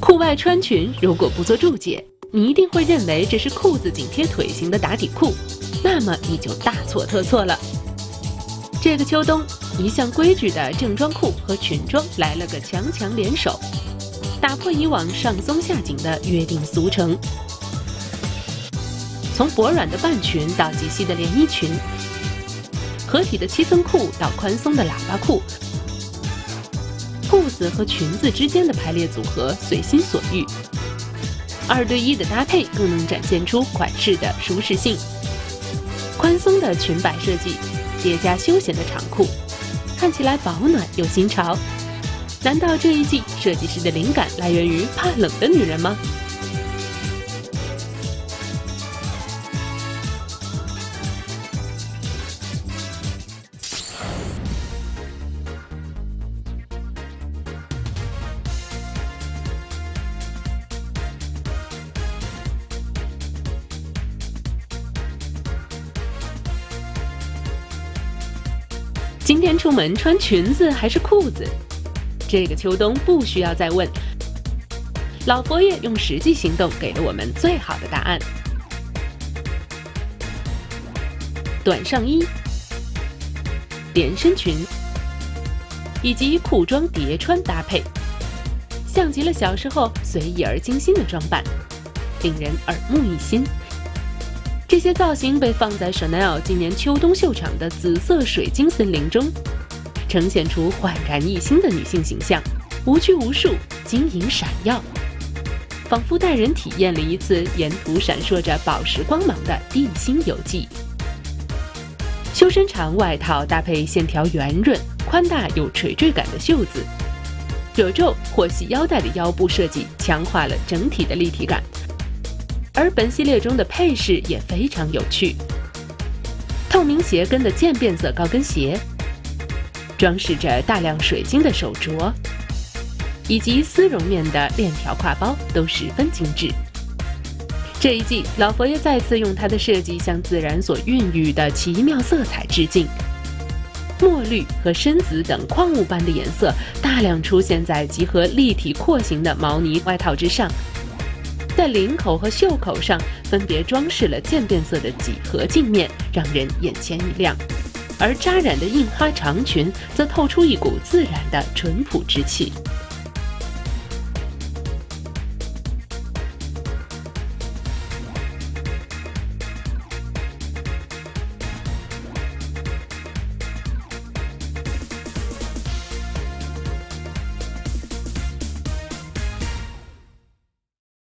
裤外穿裙如果不做注解，你一定会认为这是裤子紧贴腿型的打底裤，那么你就大错特错了。这个秋冬，一向规矩的正装裤和裙装来了个强强联手，打破以往上松下紧的约定俗成。从薄软的半裙到及膝的连衣裙，合体的七分裤到宽松的喇叭裤，裤子和裙子之间的排列组合随心所欲。二对一的搭配更能展现出款式的舒适性。宽松的裙摆设计。叠加休闲的长裤，看起来保暖又新潮。难道这一季设计师的灵感来源于怕冷的女人吗？今天出门穿裙子还是裤子？这个秋冬不需要再问，老佛爷用实际行动给了我们最好的答案：短上衣、连身裙以及裤装叠穿搭配，像极了小时候随意而精心的装扮，令人耳目一新。这些造型被放在 Chanel 今年秋冬秀场的紫色水晶森林中，呈现出焕然一新的女性形象，无拘无束，晶莹闪耀，仿佛带人体验了一次沿途闪烁着宝石光芒的地心游记。修身长外套搭配线条圆润、宽大有垂坠感的袖子，褶皱或系腰带的腰部设计强化了整体的立体感。而本系列中的配饰也非常有趣，透明鞋跟的渐变色高跟鞋，装饰着大量水晶的手镯，以及丝绒面的链条挎包都十分精致。这一季，老佛爷再次用他的设计向自然所孕育的奇妙色彩致敬，墨绿和深紫等矿物般的颜色大量出现在集合立体廓形的毛呢外套之上。在领口和袖口上分别装饰了渐变色的几何镜面，让人眼前一亮；而扎染的印花长裙则透出一股自然的淳朴之气。